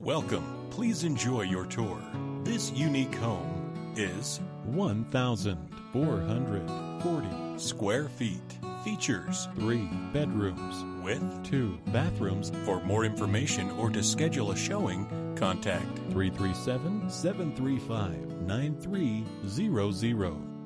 Welcome. Please enjoy your tour. This unique home is 1,440 square feet. Features three bedrooms with two bathrooms. For more information or to schedule a showing, contact 337 735 9300.